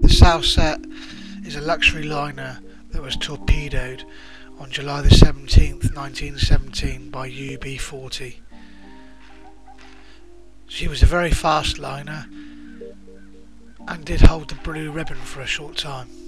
The Salsette is a luxury liner that was torpedoed on July the 17th, 1917 by UB-40. She was a very fast liner and did hold the blue ribbon for a short time.